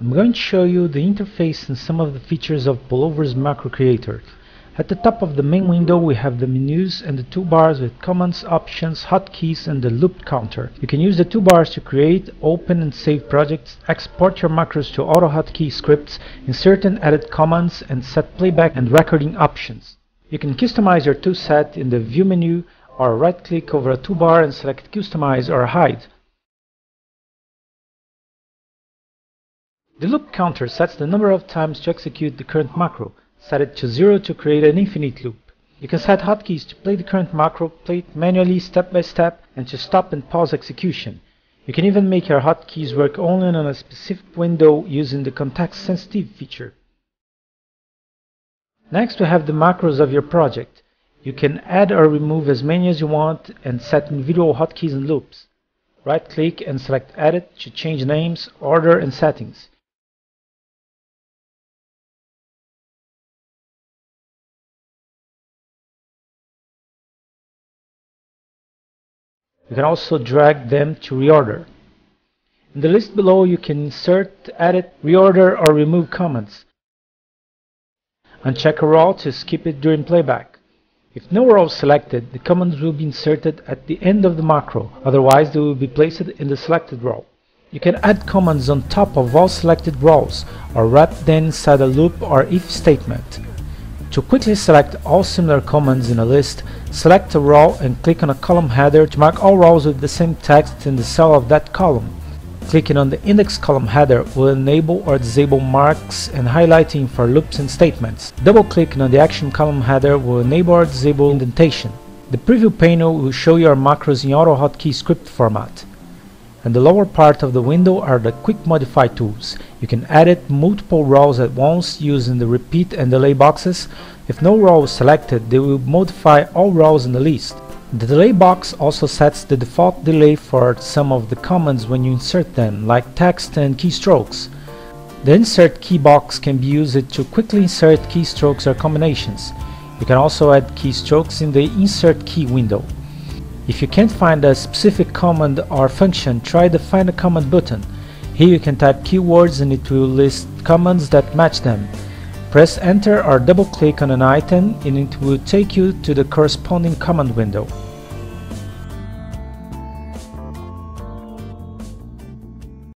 I'm going to show you the interface and some of the features of Pulover's Macro Creator. At the top of the main window we have the menus and the toolbars with commands, options, hotkeys and the loop counter. You can use the toolbars to create, open and save projects, export your macros to AutoHotkey scripts, insert and edit commands and set playback and recording options. You can customize your toolset in the view menu or right click over a toolbar and select customize or hide. The loop counter sets the number of times to execute the current macro. Set it to 0 to create an infinite loop. You can set hotkeys to play the current macro, play it manually step by step, and to stop and pause execution. You can even make your hotkeys work only on a specific window using the context sensitive feature. Next we have the macros of your project. You can add or remove as many as you want and set individual hotkeys and loops. Right click and select Edit to change names, order and settings. You can also drag them to reorder. In the list below you can insert, edit, reorder or remove comments. Uncheck a row to skip it during playback. If no row is selected, the comments will be inserted at the end of the macro, otherwise they will be placed in the selected row. You can add comments on top of all selected rows, or wrap them inside a loop or if statement. To quickly select all similar commands in a list, select a row and click on a column header to mark all rows with the same text in the cell of that column. Clicking on the index column header will enable or disable marks and highlighting for loops and statements. Double-clicking on the action column header will enable or disable indentation. The preview panel will show your macros in AutoHotkey script format. In the lower part of the window are the quick modify tools. You can edit multiple rows at once using the repeat and delay boxes. If no row is selected, they will modify all rows in the list. The delay box also sets the default delay for some of the commands when you insert them, like text and keystrokes. The insert key box can be used to quickly insert keystrokes or combinations. You can also add keystrokes in the insert key window. If you can't find a specific command or function, try the find a command button. Here you can type keywords and it will list commands that match them. Press enter or double click on an item and it will take you to the corresponding command window.